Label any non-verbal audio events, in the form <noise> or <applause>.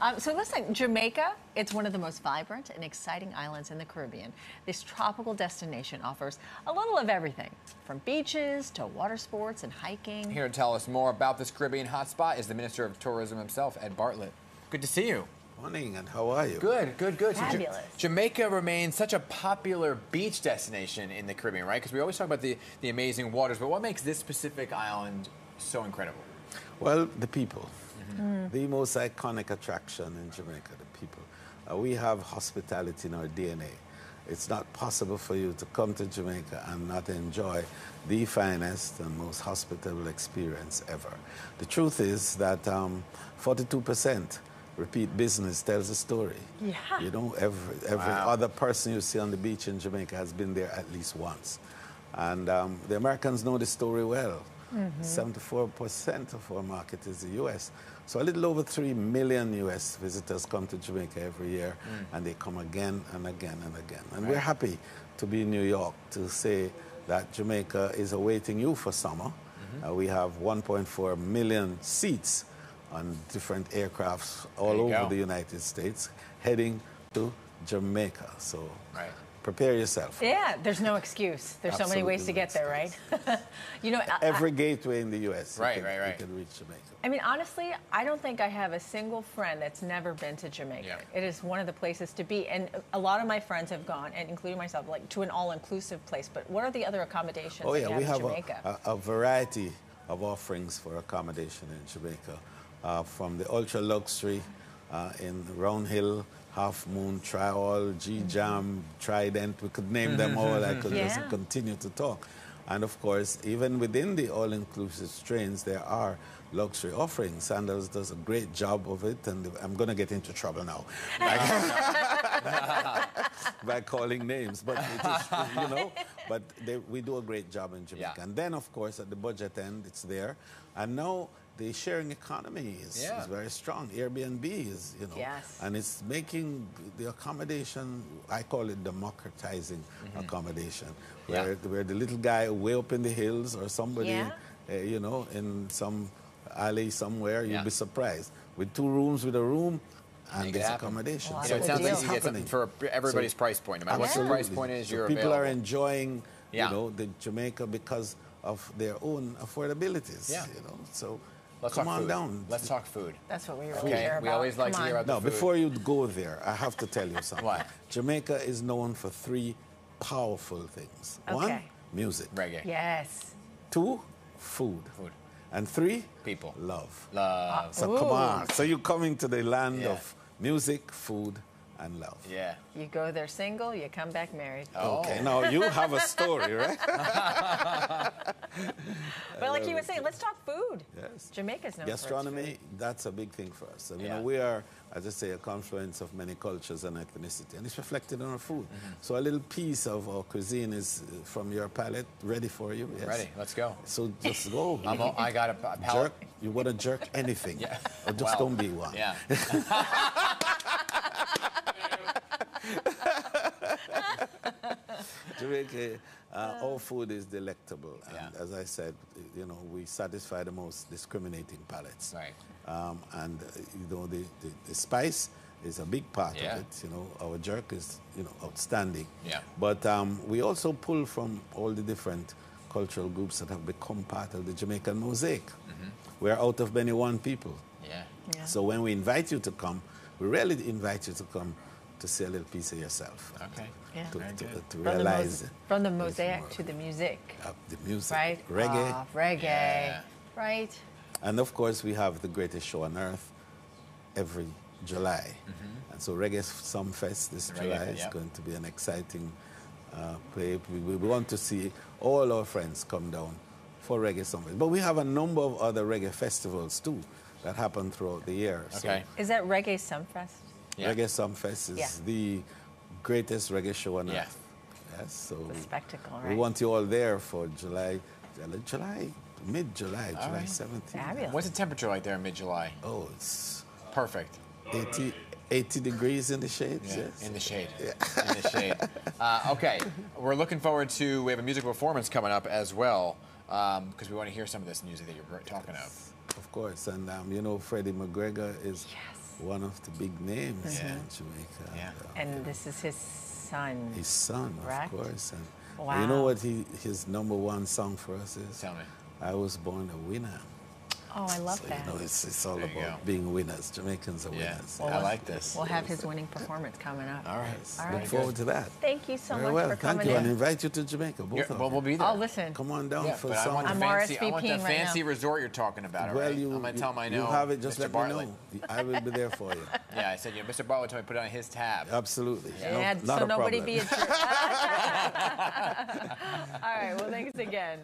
Um, so listen, Jamaica, it's one of the most vibrant and exciting islands in the Caribbean. This tropical destination offers a little of everything, from beaches to water sports and hiking. Here to tell us more about this Caribbean hotspot is the Minister of Tourism himself, Ed Bartlett. Good to see you. Morning, and how are you? Good, good, good. So Ja- Fabulous. Jamaica remains such a popular beach destination in the Caribbean, right? Because we always talk about the, the amazing waters, but what makes this specific island so incredible? Well, the people. The most iconic attraction in Jamaica, the people. Uh, we have hospitality in our DNA. It's not possible for you to come to Jamaica and not enjoy the finest and most hospitable experience ever. The truth is that um, 42% repeat business tells a story. Yeah. You know, every, every Wow. other person you see on the beach in Jamaica has been there at least once. And um, the Americans know the story well. Mm-hmm. 74% of our market is the US. So a little over 3 million US visitors come to Jamaica every year, mm. and they come again and again and again. And we're happy to be in New York to say that Jamaica is awaiting you for summer. Mm-hmm. Uh, we have 1.4 million seats on different aircrafts all over go. the United States heading to Jamaica. So Right. Prepare yourself. Yeah, there's no excuse. There's so many ways to get there, right? <laughs> you know, I- Every gateway in the U.S. Right, can- right, right. You can reach Jamaica. I mean, honestly, I don't think I have a single friend that's never been to Jamaica. Yeah. It is one of the places to be, and a lot of my friends have gone, and including myself, like to an all-inclusive place. But what are the other accommodations Oh that yeah, you we have have in a, Jamaica? a, a variety of offerings for accommodation in Jamaica, uh, from the ultra luxury uh, in Round Hill, Half Moon, Tryall, G Jam, Trident. We could name them all. I could just continue to talk. And of course, even within the all-inclusive strains, there are luxury offerings. Sandals does a great job of it, and I'm going to get into trouble now <laughs> <laughs> by calling names, but it is, you know, but they, we do a great job in Jamaica. Yeah. And then, of course, at the budget end, it's there. And now the sharing economy is, Yeah. is very strong. Airbnb is, you know, Yes. and it's making the accommodation, I call it democratizing accommodation, Mm-hmm. Yeah. where, where the little guy way up in the hills or somebody, Yeah. uh, you know, in some alley somewhere, you'll Yeah. be surprised. With two rooms, with a room, and Make it there's happen. accommodation. Wow, know, it sounds like you get something for everybody's So- price point. No matter what your price point is, So you're people are enjoying, Yeah. you know, the Jamaica because of their own affordabilities. Yeah. You know, so Let's come talk on food. down. Let's talk food. That's what we really Okay, care we about. always like Come to hear on. about no, the food. before you go there, I have to tell you something. What? Jamaica is known for three powerful things. Okay. One, music. reggae, Yes. Two, food. food, And three, people, love. love. So come on. So you're coming to the land Yeah. of music, food, and love. Yeah. You go there single, you come back married. Oh. Okay, now you have a story, right? <laughs> But like you were saying, let's talk food. Yes. Jamaica's known for its Gastronomy, food. that's a big thing for us. And, you Yeah. know, we are, as I say, a confluence of many cultures and ethnicity, and it's reflected in our food. Mm-hmm. So a little piece of our cuisine is uh, from your palate, ready for you. Yes. Ready? Let's go. So just go. I'm all, I got a pa- <laughs> palate. jerk. You want to jerk anything, <laughs> Yeah. or just Well, don't be one. Yeah. Jamaica, uh, all food is delectable, and Yeah. as I said, you know, we satisfy the most discriminating palates. Right. Um, and uh, you know, the, the, the spice is a big part Yeah. of it. You know, our jerk is you know outstanding. Yeah. But um, we also pull from all the different cultural groups that have become part of the Jamaican mosaic. Mm-hmm. We're out of many one people. Yeah. Yeah. So when we invite you to come, we really invite you to come to see a little piece of yourself. Okay. Yeah. To, Very to, good. to From the, realize from the mosaic to the music, Uh, the music, right? reggae, Ah, reggae, Yeah. right? and of course we have the greatest show on earth every July. And so Reggae Sumfest this. Reggae July is yep. going to be an exciting uh, play. We, we want to see all our friends come down for Reggae Sumfest. But we have a number of other reggae festivals too that happen throughout the year. Okay. Is that Reggae Sumfest? So Yeah. Reggae Sumfest is Yeah. the greatest reggae show on Yeah. earth. Yes, so The spectacle, we want you all there for July, July, mid-July, July right. 17th. Fabulous. What's the temperature like there in mid-July? Oh, it's Perfect. 80, 80 degrees in the shades. Yeah, Yes. in the shade. In the shade. <laughs> Uh, okay, we're looking forward to. We have a musical performance coming up as well because we want to hear some of this music that you're talking of. Of course, and um, you know Freddie McGregor is Yes. One of the big names Yeah. in Jamaica. Yeah. uh, And this is his son. his son, Correct? of course. And Wow. you know what he, his number one song for us is? Tell me. I was born a winner. Oh, I love so that. you know, it's, it's all There about being winners. Jamaicans are Yeah. winners. I like this. We'll have his winning performance coming up. All right. All right. Look right. forward to that. Thank you so Very much well. for Thank you, and in. invite you to Jamaica. Both of well, we'll be there. Oh, listen. Come on down Yeah, for but I some. want the I'm fancy, I want the RSVPing right fancy now. resort you're talking about. all well, right? you, I'm gonna you, tell him I you have it. Just Mr. let Bartlett. me know. I will be there for you. <laughs> Yeah, I said, yeah, Mr. Bartlett told me to put it on his tab. <laughs> Absolutely. No- Yeah, not so a nobody problem. be a jerk. <laughs> All right, well, thanks again.